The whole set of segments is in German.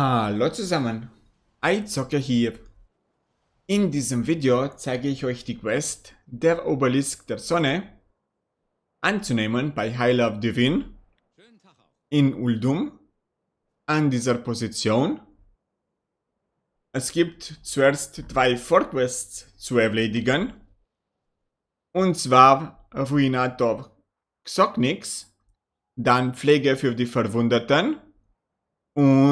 Hallo zusammen, iZocke hier. In diesem Video zeige ich euch die Quest der Obelisk der Sonne anzunehmen bei High Love Divine in Uldum an dieser Position. Es gibt zuerst zwei Vorquests zu erledigen und zwar Ruinator Xoknix, dann Pflege für die Verwundeten und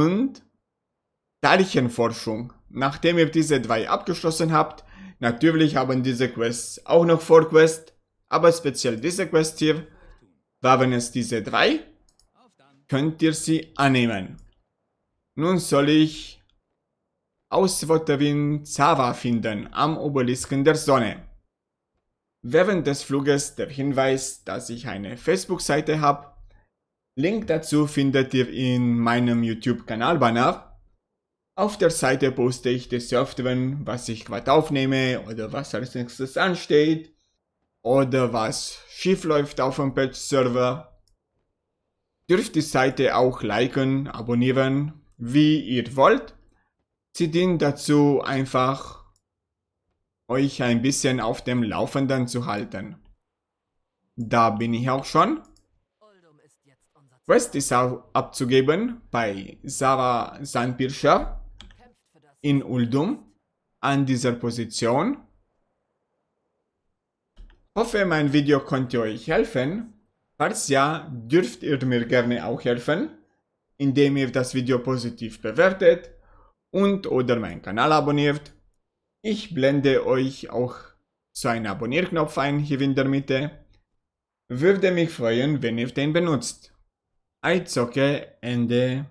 Teilchenforschung. Nachdem ihr diese drei abgeschlossen habt, natürlich haben diese Quests auch noch Vorquest, aber speziell diese Quest hier, waren es diese drei, könnt ihr sie annehmen. Nun soll ich Auswotterin Zava finden am Obelisken der Sonne. Während des Fluges der Hinweis, dass ich eine Facebook-Seite habe. Link dazu findet ihr in meinem YouTube-Kanal-Banner. Auf der Seite poste ich des Öfteren, was ich gerade aufnehme oder was als nächstes ansteht oder was schief läuft auf dem Patch-Server. Dürft die Seite auch liken, abonnieren, wie ihr wollt. Sie dient dazu einfach, euch ein bisschen auf dem Laufenden zu halten. Da bin ich auch schon. Quest ist auch abzugeben bei Sarah Sandpirscher in Uldum an dieser Position. Hoffe, mein Video konnte euch helfen. Falls ja, dürft ihr mir gerne auch helfen, indem ihr das Video positiv bewertet und oder meinen Kanal abonniert. Ich blende euch auch so einen Abonnierknopf ein hier in der Mitte. Würde mich freuen, wenn ihr den benutzt. Eizocke Ende.